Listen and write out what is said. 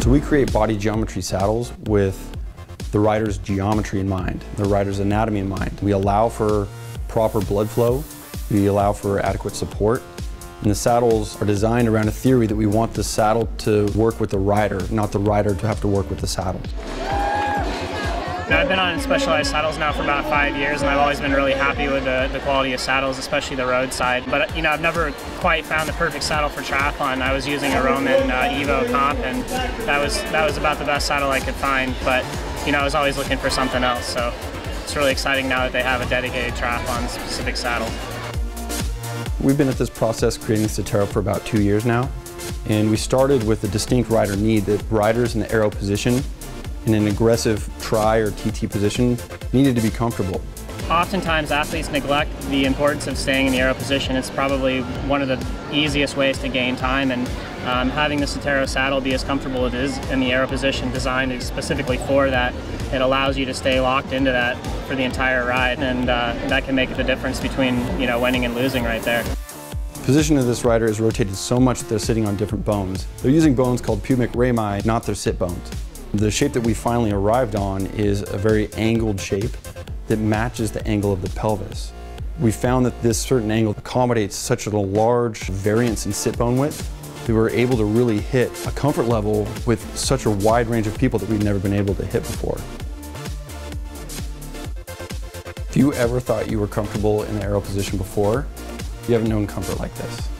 So we create body geometry saddles with the rider's geometry in mind, the rider's anatomy in mind. We allow for proper blood flow, we allow for adequate support, and the saddles are designed around a theory that we want the saddle to work with the rider, not the rider to have to work with the saddle. I've been on Specialized saddles now for about five years, and I've always been really happy with the, the quality of saddles, especially the roadside. But you know, I've never quite found the perfect saddle for triathlon. I was using a Romin uh, Evo Comp, and that was that was about the best saddle I could find. But you know, I was always looking for something else. So it's really exciting now that they have a dedicated triathlon specific saddle. We've been at this process creating Sitero for about two years now. And we started with a distinct rider need that riders in the aero position in an aggressive try or TT position needed to be comfortable. Oftentimes athletes neglect the importance of staying in the aero position. It's probably one of the easiest ways to gain time and um, having the Sitero saddle be as comfortable as it is in the aero position designed specifically for that, it allows you to stay locked into that for the entire ride and uh, that can make the difference between you know winning and losing right there. The position of this rider is rotated so much that they're sitting on different bones. They're using bones called pubic rami, not their sit bones. The shape that we finally arrived on is a very angled shape that matches the angle of the pelvis. We found that this certain angle accommodates such a large variance in sit bone width we were able to really hit a comfort level with such a wide range of people that we've never been able to hit before. If you ever thought you were comfortable in the aero position before, you haven't known comfort like this.